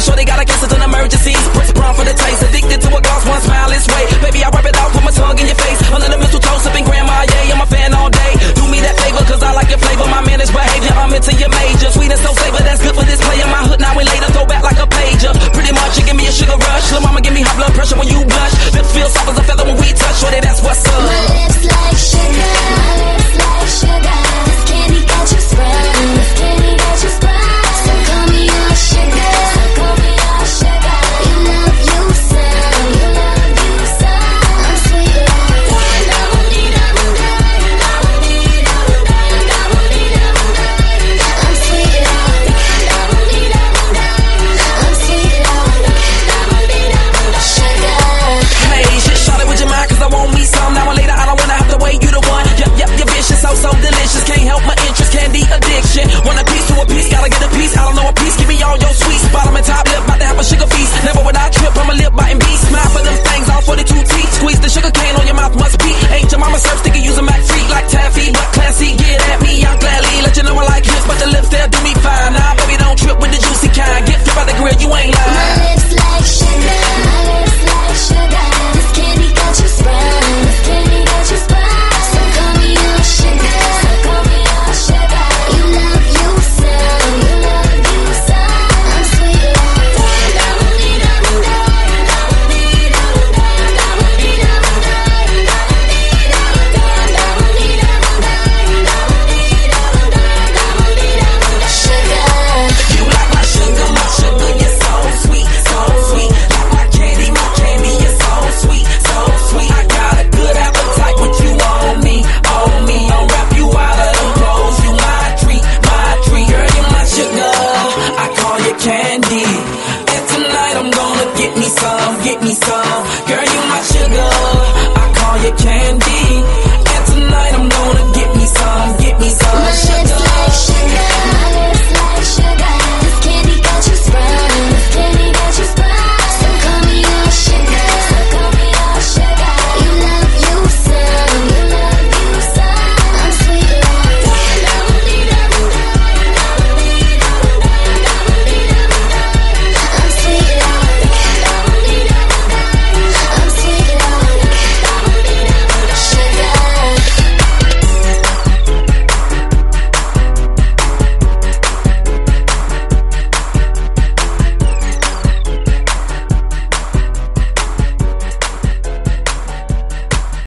I'm sure they got a case of an emergency. Press prime for the taste. Addicted to a gloss, one smile is way. Baby, I rub it off put my tongue in your face. Under the mistletoe, sipping grandma, yeah, I'm a fan all day. Do me that favor, cause I like your flavor. My man is behavior, I'm into your major. Sweet and so flavor, that's good for this player. My hood now and later, throw back like a pager. Pretty much, you give me a sugar rush. Little mama, give me high blood pressure when you blush. Lips feel soft as a feather when we touch. Shorty, that's what's up. piece, gotta get a piece. I don't know a piece, give me all your sweets. Bottom and top lip, about to have a sugar feast. Never would I trip, I'm a lip biting beast. Smile for them things, all 42 teeth. Squeeze the sugar cane on your mouth, must be. Ain't your mama surf, thinking use a Mac free like taffy, but classy. Get at me, I'm gladly let you know I like hips, but the lips they'll do me fine. Nah, baby, don't trip with the juicy kind. Get flip by the grill, you ain't lying.